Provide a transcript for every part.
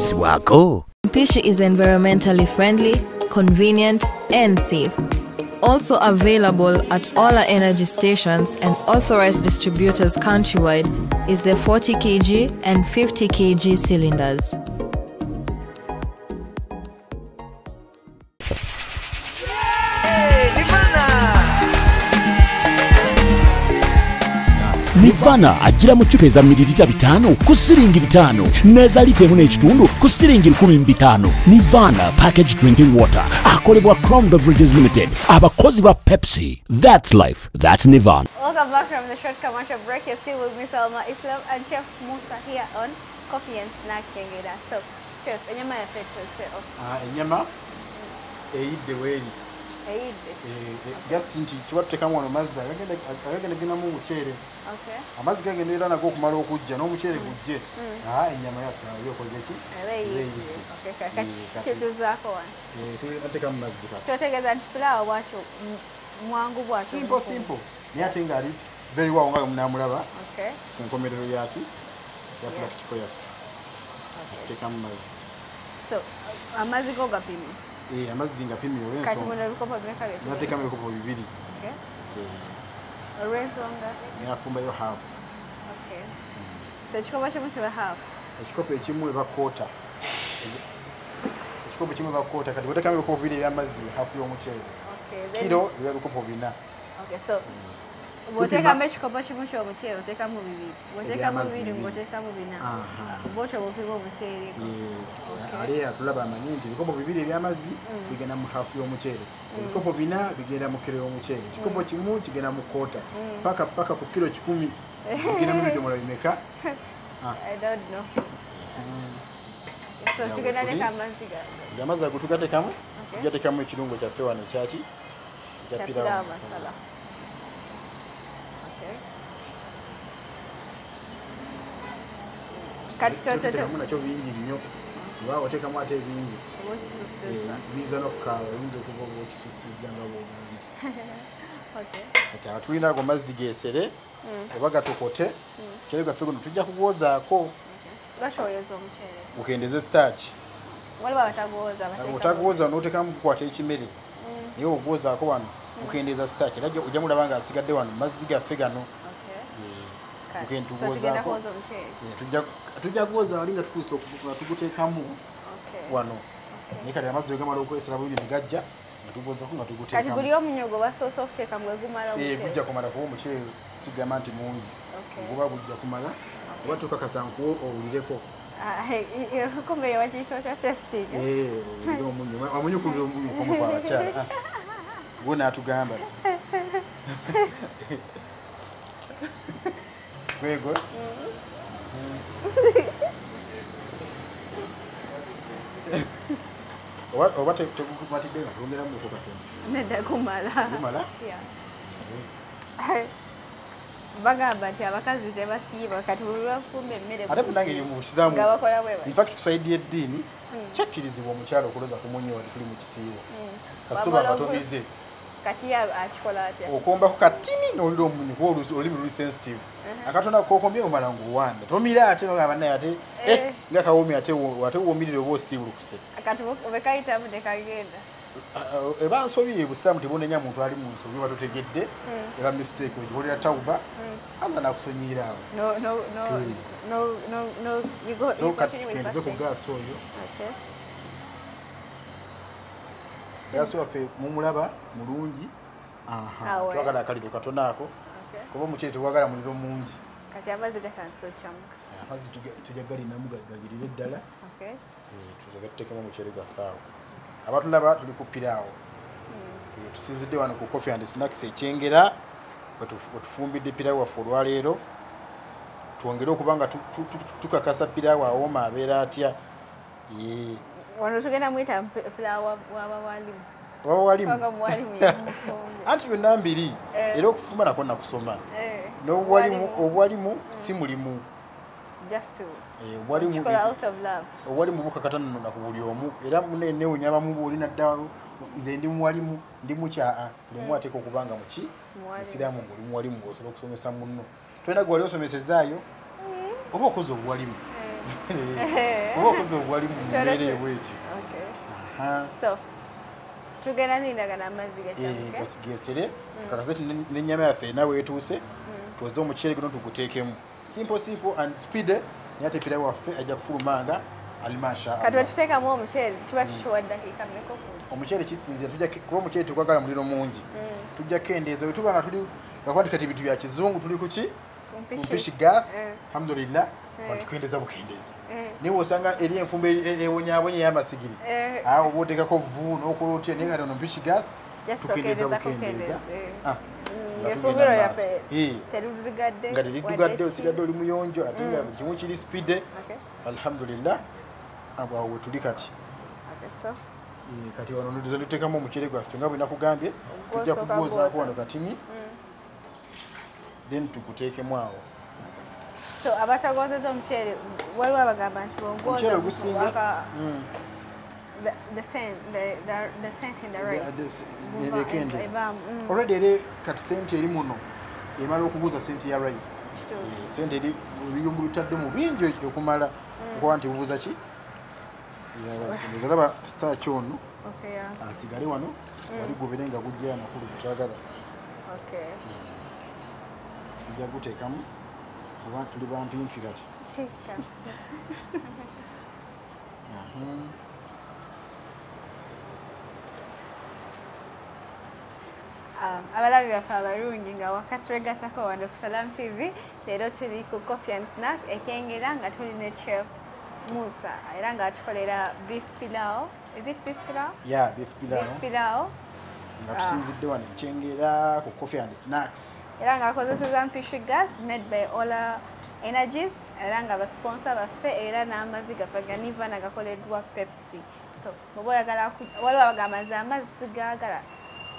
bwako Mpishi is environmentally friendly, convenient, and safe. Also available at all our energy stations and authorized distributors countrywide is the 40 kg and 50 kg cylinders. Nivana ajira mu cupa eza mililita bitaano ku siringi bitaano neza lita emu n'ekitundu ku siringi lukumi mu nivana package drinking water akolebwa crown beverages limited abakozi ba pepsi. That's life. That's nivana Welcome back from the short commercial break. You're still with me, Salma Islam, and Chef Musa here on Coffee and Snack kengera So, Chef, enyama ya fetu se of Ah, enyama? Eyidde weeri eyidde. just nti kiba tutekamu wano mazzi agagenda genamu omuceere. Amazzi gagenda era nago okumala okujja n'omuceere gujje. Ah, ennyama okoze ki? Eh, atekamu mazzi kati. Kyotegeeza nti fulaawa bwatyo m- mwangu bwatyo. simple simple. Naye ate ngaali very well nga munamulaba Okay. ku nkomerero yaki ya practical yaffe. Tekamu mazzi. So, amazzi go gapimye. Eh, amazzi nga Kati olwensonga muno ebikopo bibiri. Eh, Olw'ensonga. nafumbayo. So, ekikopo kimu kiba half. ekikopo ekimu eba koota ekikopo kimu eba koota kati otekamu ebikopo bibiri ebyamazzi hafu y'omuceere Okay. Then kiro eba bikopo bina so bw'oteekamu ekikopo kimu ky'omuceere oteekamu bibiri bw'oteekamu Ebyamazzi bibiri bibiri. ng'oteekamu bina Aha. bwotyo bw'opima omuceere Eh, ali atulaba amanye nti ebikopo bibiri ebyamazzi bigenda mu hafu y'omuceere ebikopo bina bigenda mu kiro y'omuceere ekikopo kimu kigenda mu koota paka paka ku kiro kikumi. Zigenda mu bidomola bimeka. I don't know. So Ya, tugenda bwe tuli. leka amazzi ga Nga amazzi ago tugatekamu Okay. tugatekamu ekirungo kyaffe wano ekyaki kya ekya pilawo pirawo masala. masala Okay. Kati nakyo bingi nnyo. Kuba otekamu ate ebingi bw'okisusiza. biza n'okukaaba oyinza okuba oba okisusiza nga bwogambye kati aba tulina ago mazzi geesere oba gatokote kere gaffe guno tujja kugwozaako omuceere. abatagwoza abateekamu. otagwoza n'otekamu kukwata ekimere. Naye ogwozaako wano okendeza staaki era ojja- mulaba nga asigadde wano mazzi gaffe gano. Eh, Eh, tujja- kugwoza wali nga oku- nga tuguteekamu wano. Naye kati amazzi wegamala okwesera bulungi negajja nga tugwozaako nga Kati tuguteekamu guli omunyogo basoose okuteekamu gwe gumala Eh, gujja kumala kuba omuceere sigamba nti mungi. Guba gujja kumala oba tukakasa nkuwo owulireko. Ah, eh, kumbe wakiyita otya testing eh? Eh, kulira omunyu komu kwa bakyala Ah, gwe naatugamba gwego Oba- oba te- tegukumatidde nga tongeramuko katono nedda gumala gumala Yeah. bagamba nti abakazi tebasiiba kati buli lwafumba emmere ate munange mu busiraamu nga bakola bwe bati. infact tusaidia eddiini kyakkirizibwa omukyalo okuloza ku munye wali tuli mu kisiibo kasuba Wabula abatomize kati akikola atya okombako katini kuba olusi- olulimi luli sensitive. Akatona kokombye omala ngaowanda tomira ate nogamba naye ate Eh. eh, nga kawomi ate wo- ate womirire oba osiibulukuse. Kati bekayitamu tekagenda eba nsobi busiraamu tebonenya muntu ali mu nsobi oba totegedde eba mistake ogikolera tawuba allah nakusonyiira awo. Go, so kati continue with tukendeze ku fasting. gaasi oyo Gaasi waffe mumulaba mulungi. Twagala akaliro katono ako kuba omuceere tewagala muliro mungi. Kati amazzi gatandise okyamuka amazzi tujja galinamu gagirire eddala. Okay. tuzoga tutekemu omuceere gwaffe awo. Abatulaba tuli ku piraawo Eh, tusinzidde wano ku coffee and snacks ekyengera. Wetufumbidde piraawo waffe olwaleero twongere okuba nga tu- tu- tu- tukakasa piraawo awooma abeera atya. Wano tugenda mwita fulawa waba walimu. Waba walimu. Kwanga mwalimu yamufumbe. anti byonna mbiri Eh. era okufumba nako nakusoma Eh, n'obwalimu walimu. obwalimu si mulimu. Just to Eh, obwalimu bukakatano na ku buli omu. Era nenewunyabamu bwolina dda nze ndi muwalimu ndi mukyaa buli omu ateeka okubanga muki musiraamu ngaoli muwalimu ngaosobola okusomesa munno. Tolina gwe wali osomesezaayo? Oba okoze obuwalimu oba okoze obwali mu mbeera ebwetyo. So, tugenda nindagana amazzi Eh, gacamuke. gakigesere kakaseti nenyama yaffe nawe etuuse tuweze omuceere guno tuguteekemu. Simple simple and speed naye ate pira waffe ajja kufulumanga alimasha kati wetuteekamu omuceere tuba tukiwa ddakiika mmeka omuceere kisinzira kuba omuceere tekwagala muliro mungi. Tujja kendeeza bwe tuba nga tuli gakuba nti kati bintu bya kizungu tuli kuki mumpishi gas Eh. alhamdulillah Eh. wantukendeeza bukendeeza Eh. naye wosanga eri enfumba ewonyaabonye ey'amasigiri Eh. awo oba oteekako vu n'okola otya naye kati ono mpishi gas Just tukendeeza bukendeeza kendeeza, eh. Ah, Mm, nga. Eh. nga teriddugadde osigadde oli muyonjo ate nga buli kimu kiri spide alhamdulillah awo we tuli kati Eh, kati wano ntuza nituteekamu omuceere gwaffe nga bwe nakugambye tujja gwota. wano katini then tuguteekemu awo. So abatagozeza omuceere waliwo abagamba nti omuceere mm, Buva ekende mm. olwedde era kati sente eri muno emala okuguza sente ya rice. Sure. Eh, sente eri ebirungu bitaddemu bingi okumala okuba nti bubuza ki? Olaba starch ono asigale wano wali gubere nga gujja amakulu getwagala Tujja guteekamu oba tuli bampimpi kati. Abalabi baffe abalungi nga wakati twegattako wano ku salam tv leero tuli ku coffee and snack ekyengera nga tuli ne chef musa era nga atukolera beef pilao is it beef pilao ya beef pilau. Beef pilao nga tusinzidde wano ekyengera ku coffee and snacks. Era nga akozeseza mpishi gas made by ola energies era nga basponsa baffe era n'amazzi gaffe ganiva nagakoleddwa pepsi. So bwoba oyagala waliwo abagamba nze amazzi sigagala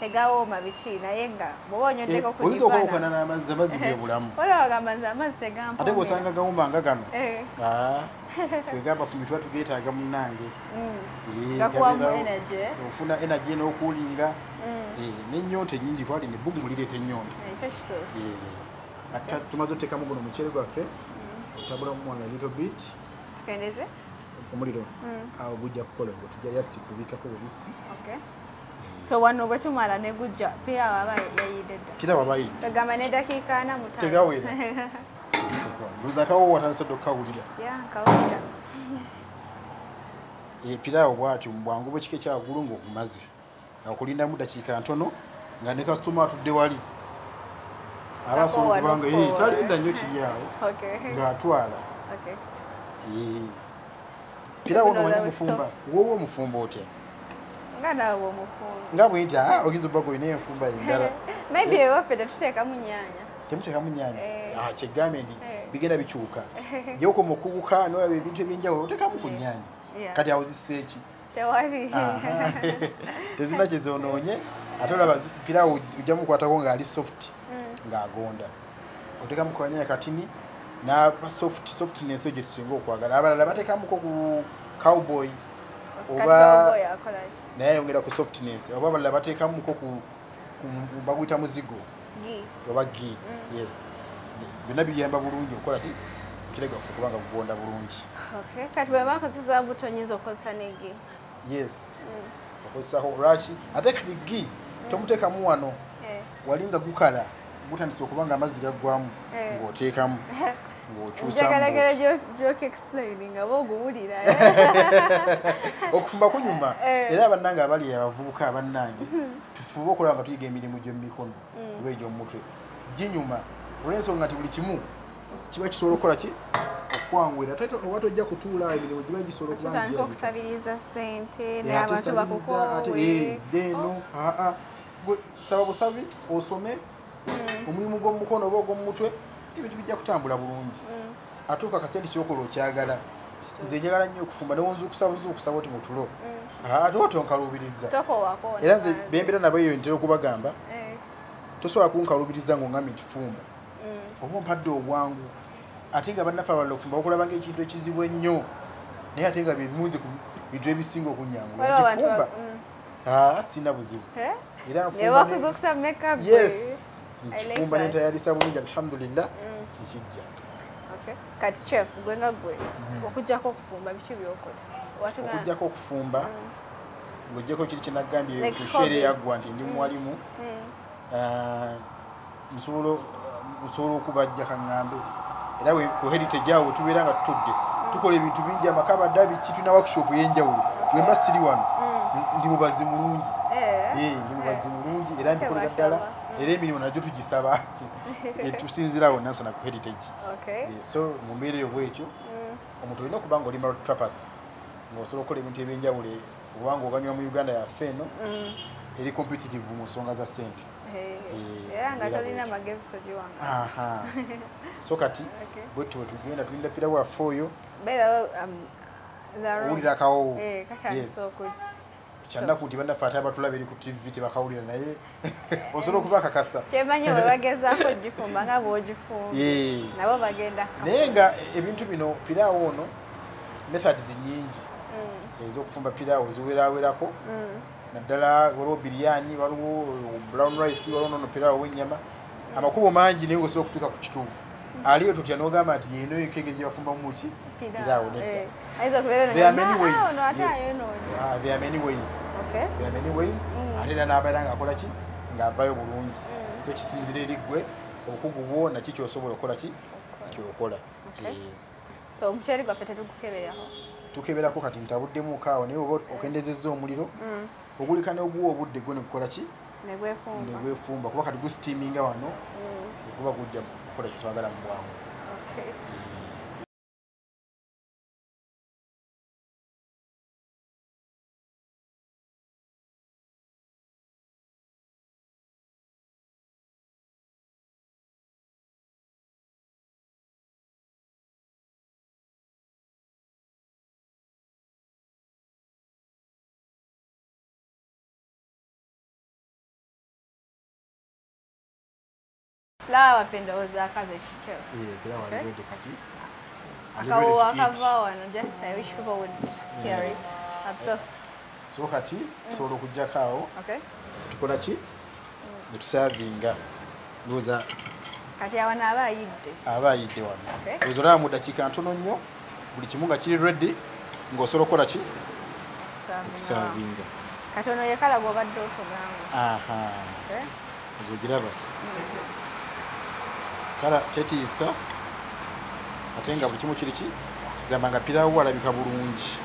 tegawooma biki naye nga bwoba onyoddeko ku oyinza okwawukana n'amazzi amazzi ge bulamu? Waliwo abagamba nze amazzi ate tegampomera bwosanga gawuma nga gano? Eh, Ah, twegamba fumbi tuba tugeetaaga munnange. Mm, Eh, eh? ofuna energy n'okuulinga Mm, Eh, n'ennyonta ennyingi kwali nebbugu mulireeta ennyonta. Tumaze oteekamu guno omuceere gwaffe. Otabulamu mwana little bit. Tukendeze omuliro. Mm. awo gujja kukola gwe tujja yasti kubikako bubisi okay. So wano bwe tumala ne gujja pirawo aba yayidde dda? Ana mu ttaano. Tegawera. luza akawo watandise dde okukawulira. Ya nkawulira. Epiraawo bwatyo mu bwangu bwekika ekyagulu ngaokumaze okulindamu dakiika ntono nga ne kasitoma atudde wali. Aba asobola Akoowa okuba nga n'okoowa. "Eh, talinda nnyo kiri awo. Okay. Ng'atwala. Okay. Eh. piraawo Ndowooza nomanyi we mufumba. wowe omufumba otya? Nga naawe omufungo nga bwe nti "Ah, oyinza obba golina enfumba endala. Maybe ewaffe tetuteekamu nyaanya temuteekamu nyaanya Eh. Ah, kyegambe nti Eh. bigenda bikyuka. Gyokoma okubuka nolaba ebintu ebyenjawulo oteekamu ku nyaanya Yeah. kati awo zisseeki tewali. Aha. tezina kyezonoonye ate olaba piraawo ojja mukwatako ng'ali soft ng'agonda. Oteekamu ku kanyanya katini n'aba soft softness eyo gye tusinga okwagala. Abalala bateekamuko ku cowboy oba naye ayongera ku softness. Oba abalala bateekamuko ku- baguyita muzigo oba gi yes. Byonna biyamba bulungi okukola ki? Kiregaffe okuba nga gugonda bulungi. Okay. Kati bwe bakozesa buto oyinza okukozesa ne gi? Yes. Okozesako lwaki? Ate kati gi tomuteekamu wano. Eh, wali nga gukala gutandisa okuba nga amazzi gaggwamu Eh. ng'oteekamu ng'okyusamu gyoka explaining nga boguwulira okufumba kunyuma Eh. era abannange abali abavubuka abannange tufuube okulaba nga tuyiga emirimu gy'emumikono oba egy'omumutwe ginyuma olw'ensonga nti buli kimu kiba kisobola okukola ki to- oba tojja kutuula emirimu giba gisobola okuba nga tutandika girabika. okusabiriza sente Eh, naye ate abantu sabiriza, ate, bakukoowe eh, deno aa saba busabi osome omulimu gw'omukono oba ogw'omumutwe ebintu bijja kutambula bulungi. Ate okakase nti kyokola okyagala. Nze njagala nnyo okufumba newonza okusabuza okusaba oti mutulo Aa, ate oti onkaluubiriza. Tokowako era nze bembeera nabo eyo ntera okubagamba tosobola kunkaluubiriza ngaoŋambe nti fumba. Oba ompadde obwangu ate nga bannaffe abalala okufumba bakulaba ngaekintu ekizibu ennyo. Naye ate nga byebimunze ku bintu ebisinga okunyangula. Nti fumba. sina buzibu. Era nfumba yes nkifumba that. nentayalisa bulungi alhamdulillah. Nikijja Okay. kati chef gwe nga gwe. Okujjako okufumba biki byokola okujjako okufumba ng'ojjako kiri kyenagambye Like ku shere hobbies. yaggwa nti ndi mwalimu? Ah, nsobola nsobola okubajja kaŋŋambe era we- ku heritage awo tubeera nga tutudde. Tukola ebintu bingi amaka abadde abiki tulina workshop ey'enjawulo. Bwe mba siri wano. Ndi mubazi mulungi. Eh, Eh, ndi mubazi mulungi era mbikolera ddala era emirimu nagyo tugisaba. Eh, tusinzirawo nansana ku heritage. Eh, so mu mbeera eyo bwetyo omuntu olina okuba nga oli multipurpose ng'osobola okukola ebintu ebyenjawulo obanga oganywa mu uganda yaffe eno eri competitive mu nsonga za ssente. Eh, era nga tolina magezi togiwanga so kati Okay. bwetyo bwetugenda tulinda pira waffe oyo um, owulira akawowo Eh, kyanaku nti bannaffe ate abatulaba eri ku tv tebakawulira naye osobola okuba akakasa kyemanyi bwe bagezaako ogifumba nga bw'ogifumbye Ye. nabo bagenda naye nga ebintu bino piraawo ono methods nyingi ez'okufumba piraawo ziwerawerako naddala waliwo biryani waliwo brown rice waliwo nono piraawo w'ennyama. Amakubo mangi naye ngaosobola okutuuka ku kituufu aliyo tutya n'ogamba nti yeno ekengeri gye bafumbamu ki? Piraawo nedda. ayinza okubeera there are many ways ono ate yes. ayonoonya there are many ways. Okay. There are many ways. Ate era n'abeera ng'akola ki? Ng'avaayo bulungi. So kisinzira eri ggwe obukugu bwo naki kyosobola okukola ki? Kyokola. Okay. Yes. so omuceeri gwaffe tetugukeberako tukeberako kati ntabuddemu kaawo naye oba okendezezza omuliro ogulika n'oguwa obudde gwe negukola ki? Negwefumba negwefumba kuba kati gusitiiminga wano kuba gujja kukola kyetwagala mu bwangu Okay. laba waffe ndowooza akazi ekikyo era Okay. waliwedde kati. Akawowo Are you ready to eat? akava wano just i wish people would hear it. So so kati tusobola okugjako awo okay. Tukola ki netusavinga ndowooza kati awo naaba ayidde aba ayidde wano. Okay. ndowooza olaba mu dakiika ntono nnyo. Buli kimu nga kiri ready ng'osobola okukola ki okusavinga kati ono yekala gwobadde otugamba aha. Okay. Kala tetiisa ate nga buli kimu kiri ki? Kigamba nga pirawo walabika bulungi.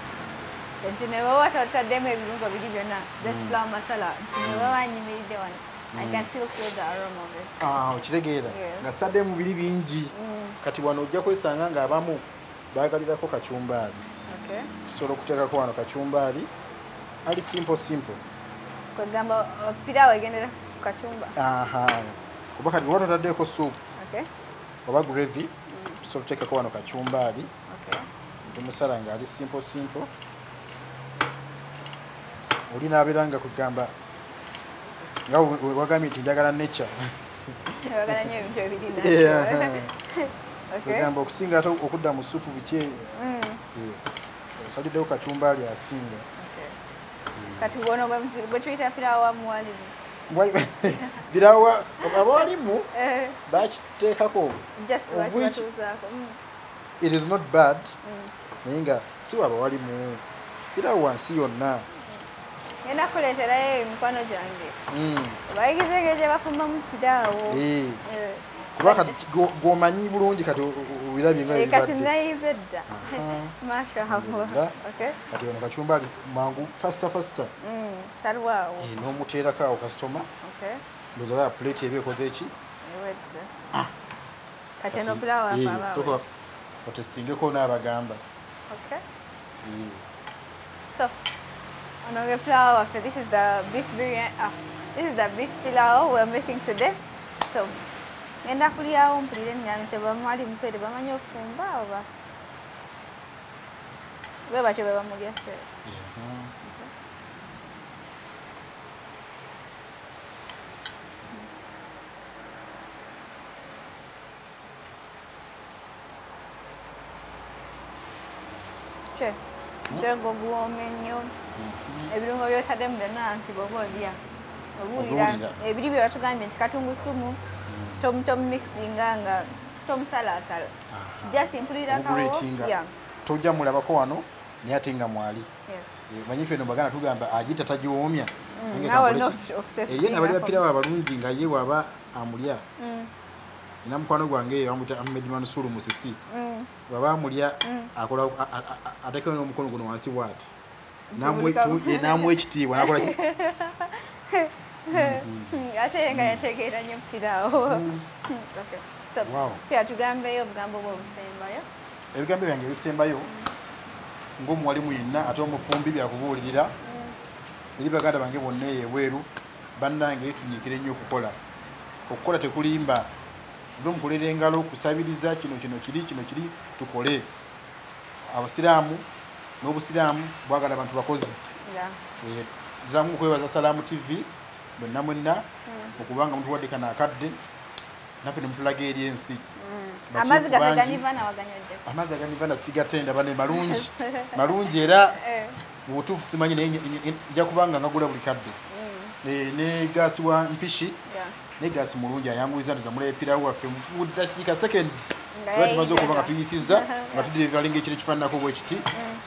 Nti ne baba tataddemu ebirungo biri byonna. Just flour masala. Nti ne baba anyimiridde wano. It. Ah, okitegeera. Nga sitadde mu biri bingi. Kati wano ojja kwesanga ng'abamu baagalirako kacumbaali tusobola okuteekako wano kacumbaali ali simple simple. Kwegamba uh, pirawo egendera ku kacumba aha. Kuba kati oba totaddeko okay oba gravy tusobola okuteekako wano kacumbaali okay. Omusala ng'ali simple simple. Oli naabeera nga kugamba nga wagambye nti njagala nature. Kugamba okusinga ate okudda mu supu biki Mm, osaliddewo kacumbaali asinga. Kati gwono gwe mutu- birawa abawalimu bakiteekako Mm, it is not bad. Mm. naye nga si wabawalimu birawo wansi yonna. Ngenda kuleeterayo emikwano gyange Mm, bayigizege gye bafumbamu pirawo eh. Eh, kuba kati go- gwomanyi bulungi kati obirabye nga eh, kati okay. Kati ono kacumbaali mangu fasita fasita Mm, talwawo. N'omuteerako awo kasitoma ndowooza laba puleeti eba ekoze eki soka otesitingeko n'abagamba. Eh. So, our flour waffe, this is the beef biryani. Ah, this is the beef pilau we're making today. So, ngenda kulyawo mpulire ennyama kye bamwali mupere bamanyi okufumba oba be batyo be bamulya ffe Mhm. kye ntengo guwoome nnyo ebirungo byotaddemu byonna nti bwoba olya Obuwulira. ebiri bye batugambye nti katungusumu tomutomu mixinga nga tomusalaasala just mpulirakawo Oguretinga. Yeah, tojja mulabako wano naye ate nga mwali yes. Eh, manyi ffe no baganda tugamba agita tagiwoomya Nange nawe kakole olina ki- oku- okutestinga eriyo nabali ko. bapirawo abalungi nga ye waaba amulya Mm, nina mukwano gwange eyo bamwita ahmed manusuru musisi mm. bwaba amulya akola a- a- a- atekewo n'omukono guno wansi bwati Ntibulika- namuwa ekitiibwa nakola ki ate nga yategeera nnyo mpiraawo Okay. So, tugambeyo obugambo bwobusembayo ebigambo byange ebisembayo ngaomuwalimu yenna ate omufumbi byakubuulirira eri baganda bange bonna eyo ebweru bannange tunyiikire nnyo okukola okukola tekulimba ve mukolera engalo kusabiriza kino kino kiri kino kiri tukole abasiraamu n'obusiraamu bwagala abantu bakozi Yeah. Nziramu okwebaza salaamu tv mwenna mwenna okubanga mutuwadde kano akadde naffe nemutulaga eri ensi. Bakiifu amazzi aganivana sigatenda bane malungi. Malungi era Eh, butuufu simanyi naye nja- kubanga ngagula buli kadde. Eh, ne gaasi wa mpishi ne gaasi mulungi ayanguliza ntuzamula epirawo waffe mu dakiika seconds. Tuba tumaze okuba nga tuyisiza nga tudirivalinga ekiro ekifaananako bwe kiti.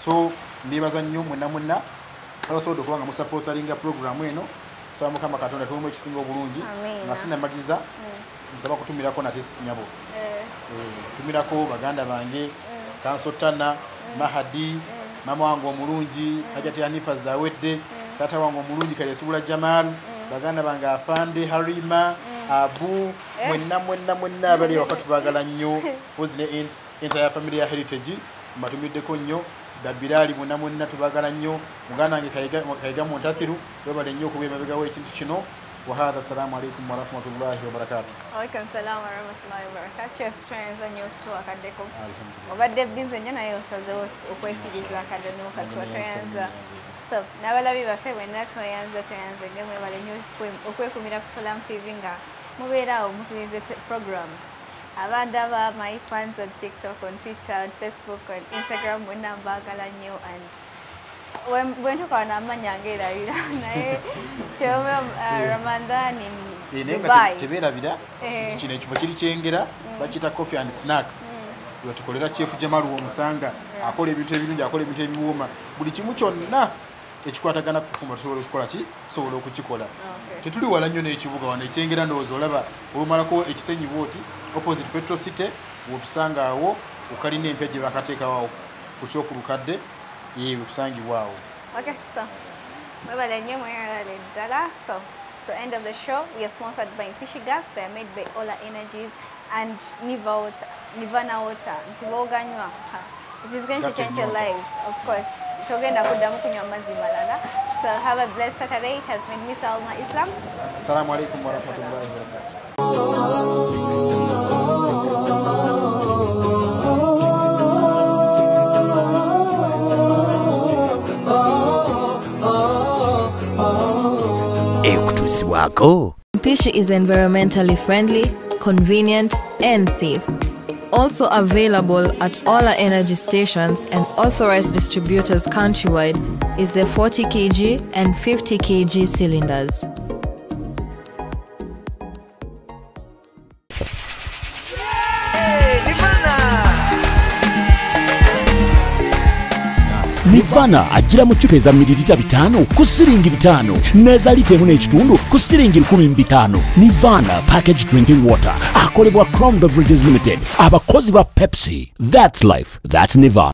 So nebaza nnyo mwenna mwenna abasobodde okuba nga musaposalinga puroguramu eno nsaba mukama katonda tuwemu ekisinga obulungi nga sinamaliza nsaba kutumirako nate nyabo Eh, Eh, tumirako baganda bange kansotana mahadi mama wange omulungi hajati hanifa zawedde tata wange omulungi kayesubula jamal baganda bange afande harima abu mwenna mwenna mwenna abali ewaka tubagala nnyo. Pozi ne en- entire family ya heritage mbatumiddeko nnyo dabirali mwenna mwenna tubagala nnyo. Muganda wange Kayiga- muntathiru webale nnyo okuba emabegawo ekintu kino. Wahadha assalamu alaikum warahmatullahi wabarakatu alaikum salaam warahmatullahi wabarakatu chef twayenza nnyo okutuwakaddeko alhamdulillah. Obadde bize nnyo naye osazewo okwekiriza akadde n'okatuwa neyanze, so n'abalabi baffe bwenna twayanza twayanze nge mwebale nnyo okwe- okwekumira ku salam tv nga mubeeraawo mutulinze te- program abandaba my fans on tiktok on twitter on facebook on instagram mwenna mbaagala nnyo and When- bwentuka wano amanya ngeerabira naye kyome ramadhan in Eh, naye nga tebeerabira Eh. nti kino ekifo kiri kyengera bakiyita coffee and snacks. Wetukolera chef jamalu omusanga akola ebintu ebirungi akola ebintu ebiwooma. Buli kimu kyonna ekikwatagana ku kufumba tusobola okukola ki? Tusobola okukikola. Okay. tetuli wala nnyo n'ekibuga wano. Ekyengera ndowooza olaba olumalako ekisenyi bwoti opposite petro city wetusanga awo ukalina empya gye bakateekawo ku kyokulukadde ye wetusangibwawo Okay, so mwebale nnyo mweyalale ddala so so end of the show we are sponsored by Fishy Gas. They are made by Ola Energies and Niva Water Nivana Water. Nti booganywa ha, it is going to That's a change your life of course togenda kuddamu kunywa amazzi malala so have a blessed Saturday. It has been Miss Alma Islam. Assalamu alaikum warahmatullahi wabarakatu ekutuusibwako Mpishi is environmentally friendly, convenient, and safe. Also available at all our energy stations and authorized distributors countrywide is the 40 kg and 50 kg cylinders. Nivana agira mu cupa eza mililita bitano ku siringi bitano. Neza lita emu n'ekitundu ku siringi lukumi bitano nivana package drinking water. Akolebwa crown beverages limited. Abakozi ba pepsi. That's life. That's nivana